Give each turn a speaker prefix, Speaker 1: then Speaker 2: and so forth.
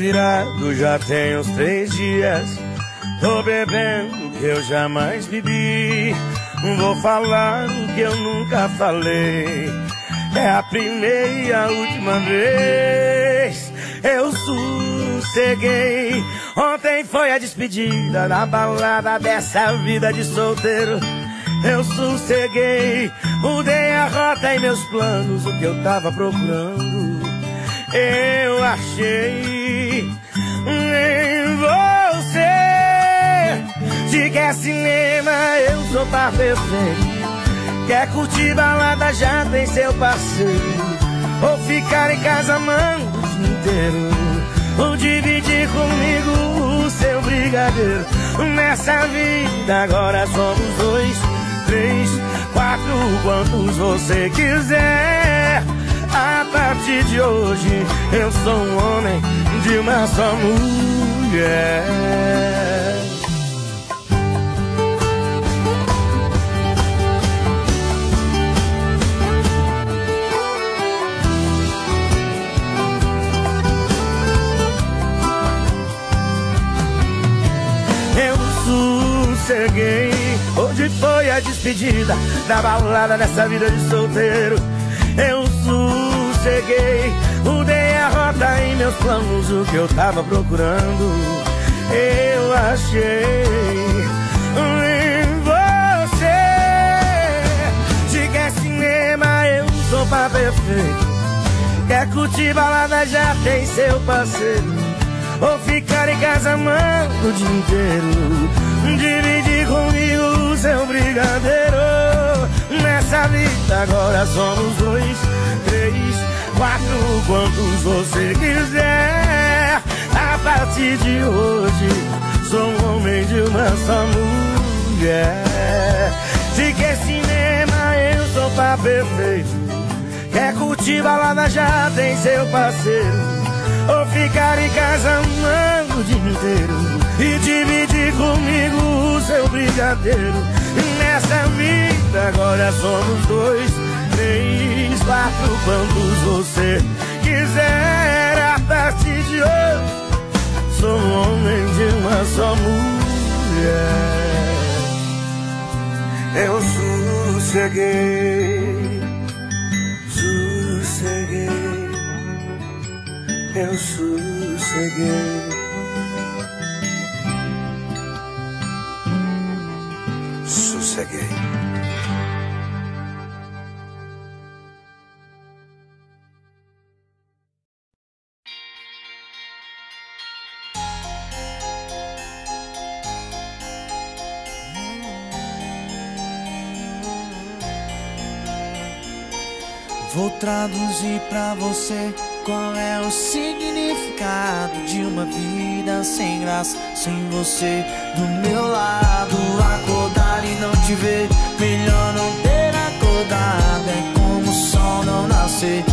Speaker 1: virado, já tem uns três dias. Tô bebendo que eu jamais bebi. Vou falar o que eu nunca falei. É a primeira e a última vez. Eu sosseguei. Ontem foi a despedida na balada dessa vida de solteiro. Eu sosseguei, mudei a rota e meus planos, o que eu tava procurando. Eu achei em você. Se quer cinema, eu sou pra perfeito. Quer curtir balada, já tem seu parceiro. Ou ficar em casa amando o dia inteiro. Ou dividir comigo o seu brigadeiro. Nessa vida agora somos dois, três, quatro, quantos você quiser. Partir de hoje eu sou um homem de uma só mulher. Eu sosseguei. Hoje foi a despedida da balada dessa vida de solteiro. Eu sosseguei, mudei a rota em meus planos, o que eu tava procurando. Eu achei em você. Se quer cinema, eu sou pra perfeito. Quer curtir balada, já tem seu parceiro. Ou ficar em casa amando o dia inteiro Dividir comigo o seu brigadeiro agora somos dois, três, quatro Quantos você quiser. A partir de hoje Sou um homem de uma só mulher. Se quer cinema eu sou pra perfeito? Quer curtir balada? Já tem seu parceiro. Ou ficar em casa amando o dia inteiro? E dividir comigo o seu brigadeiro. Nessa vida agora somos dois, três, quatro Quantos você quiser a partir de hoje Sou um homem de uma só mulher Eu sosseguei, sosseguei eu sosseguei. Sosseguei.
Speaker 2: Vou traduzir pra você qual é o significado de uma vida sem graça, sem você do meu lado. Acordar e não te ver, melhor não ter acordado. É como o sol não nascer